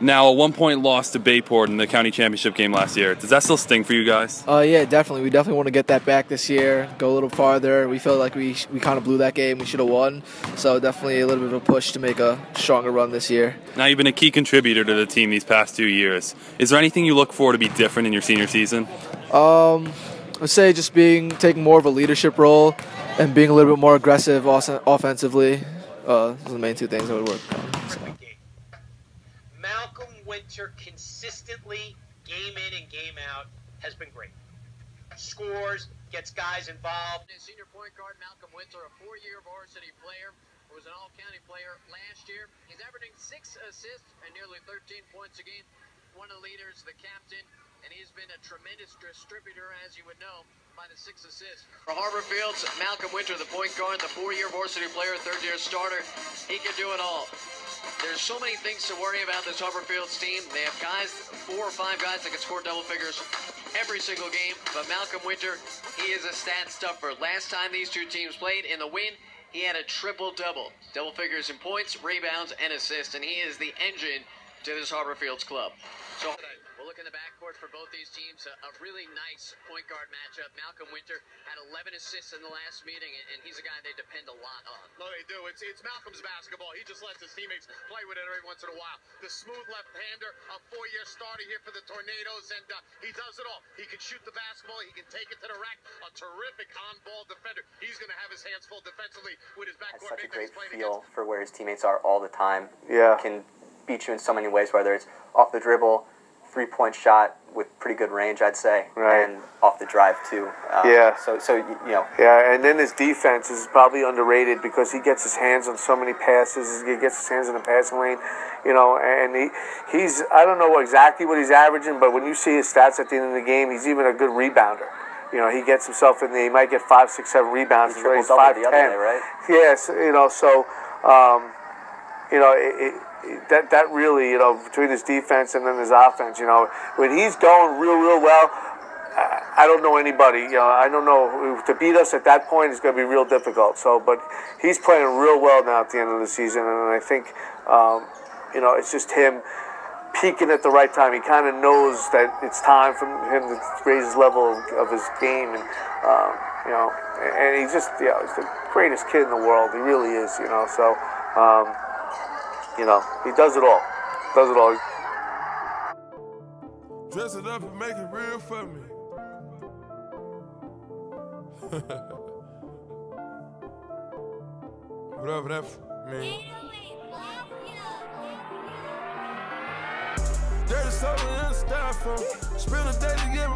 Now, a one point loss to Bayport in the county championship game last year. Does that still sting for you guys? Uh, yeah, definitely. We definitely want to get that back this year, go a little farther. We feel like we, we kind of blew that game. We should have won. So, definitely a little bit of a push to make a stronger run this year. Now, you've been a key contributor to the team these past two years. Is there anything you look for to be different in your senior season? Um, I'd say just being taking more of a leadership role and being a little bit more aggressive offensively. Uh, those are the main two things I would work. Wynter consistently, game in and game out, has been great. Scores, gets guys involved. Senior point guard Malcolm Wynter, a four-year varsity player, was an all-county player last year. He's averaging six assists and nearly 13 points a game. One of the leaders, the captain, and he's been a tremendous distributor, as you would know, by the six assists. For Harborfield's Malcolm Wynter, the point guard, the four-year varsity player, third-year starter, he can do it all. There's so many things to worry about this Harborfields team. They have guys, four or five guys that can score double figures every single game. But Malcolm Wynter, he is a stat stuffer. Last time these two teams played in the win, he had a triple-double. Double figures in points, rebounds, and assists. And he is the engine to this Harborfields club. So look in the backcourt for both these teams. A, a, really nice point guard matchup. Malcolm Wynter had 11 assists in the last meeting, and, and, he's a guy they depend a lot on. No, they do. It's, it's Malcolm's basketball. He just lets his teammates play with it every once in a while. The smooth left-hander, a four-year starter here for the Tornadoes, and uh, he does it all. He can shoot the basketball. He can take it to the rack. A terrific on-ball defender. He's going to have his hands full defensively with his backcourt. Has such a great feel against. for where his teammates are all the time. Yeah. Can beat you in so many ways, whether it's off the dribble, three point shot with pretty good range, I'd say, right. and off the drive too. Um, yeah. So so you know. Yeah, and then his defense is probably underrated because he gets his hands on so many passes. He gets his hands in the passing lane, you know, and he he's I don't know exactly what he's averaging, but when you see his stats at the end of the game, he's even a good rebounder. You know, he gets himself in there. He might get five, six, seven rebounds. He's, he's five, the ten. Day, right? Yes, you know, so um, you know it, it that that really, you know, between his defense and then his offense, you know, when he's going real, real well, I don't know anybody. You know, I don't know to beat us at that point is going to be real difficult. So, but he's playing real well now at the end of the season, and I think, um, you know, it's just him peaking at the right time. He kind of knows that it's time for him to raise his level of, of his game, and um, you know, and he's just, yeah, he's the greatest kid in the world. He really is, you know. So. Um, you know, he does it all. Does it all. Dress it up and make it real for me. Whatever that means. Dirty soda in the styrofoam. Spend a day to get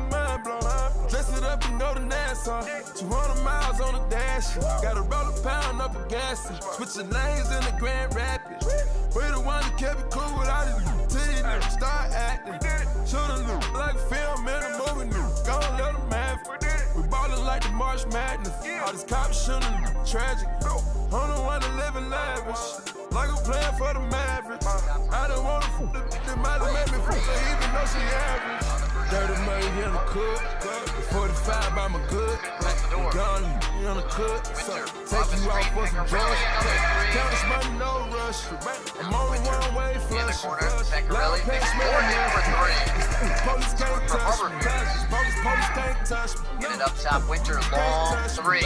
go 200 miles on the dash. Roll a pound up a gas. Switching lanes in the Grand Rapids. We the one that kept it cool without it. Till you start acting. Should've looked like film in a movie. New. Gonna let them have. We ballin' like the March Madness. All this cop shooting tragic. I don't wanna live lavish. Like I'm playing for the Mavericks. I don't wanna f the that might have made me f even though she average. 30 million in the cook. 45 by my good. Gun you on the cook. So take you out for some drugs. Count this money, no rush. I'm on the one way flush. Loud pass, man. Police can't touch me. Police, police can't touch me. Get it up top. Wynter long three.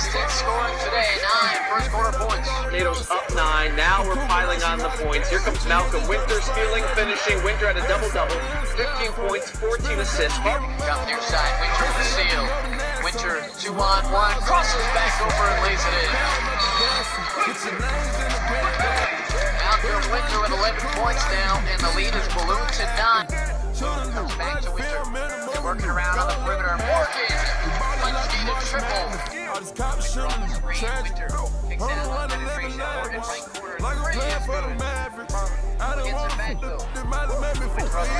Long distance scoring today. Nine first quarter points. Tornadoes up nine. Now we're piling on the points. Here comes Malcolm Wynter stealing, finishing. Wynter at a double-double. 15 points, 14 assists. Got near side. Wynter with the steal. Wynter two on one. Crosses back over and lays it in. Malcolm Wynter with 11 points now, and the lead is ballooned to nine. Comes back to Wynter. They're working around on the perimeter. Morgan, undefeated triple. Wynter picks that up and is racing over in right corner. Three is good. Gets it back though. Wynter on the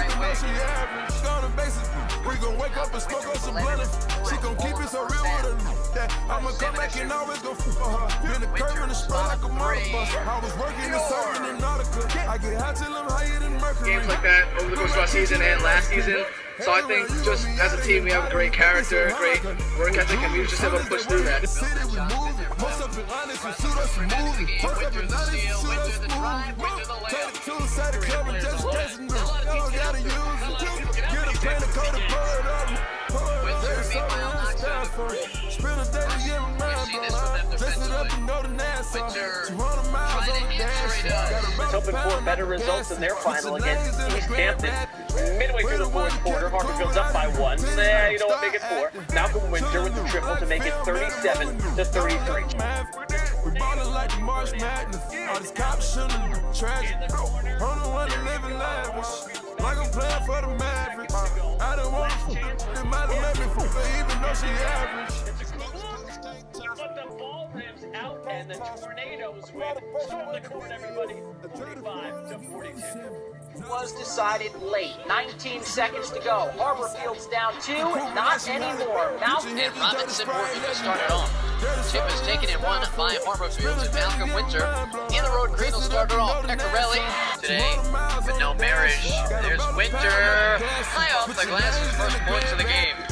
right way. We gon' wake up and smoke up some blunt. She gon' keep it so real with her. That I'ma come back and always go for her. Been a curve and a spray like a motherfucker. I was working and serving in Nautica. I get high till I'm higher than Mercury. games like that over the course of our season and last season. So I think just as a team, we have a great character, great work ethic, and we were just able to push through that. The city we moving. Most up in honest and shoot us moving. Most up in honest and shoot us and moving. Take the side of cover just catching them. Y'all gotta use it. Get a pen and coat a Nassau. 200 miles on the dash. It's hoping for better results in their final against East Hampton. Midway through the fourth quarter, Harborfields up by one. Nah, you know what? Make it four. Malcolm Wynter with the triple to make it 37 to 33. We ballin' like the March Madness. All these cops shooting tragic. I don't wanna live in lavish. Like I'm playing for the Mavericks. I don't want to might have let me for even though she average. Tornadoes win. Storm the court, everybody. 45 to 42. was decided late. 19 seconds to go. Harborfields down two. Not anymore. Mountain And Robinson working to start it off. Tip is taken in one by Harborfield and Malcolm Wynter. In the road, Green will start it off. Pecorelli today with no marriage. There's Wynter. High off the glass, his first points of the game.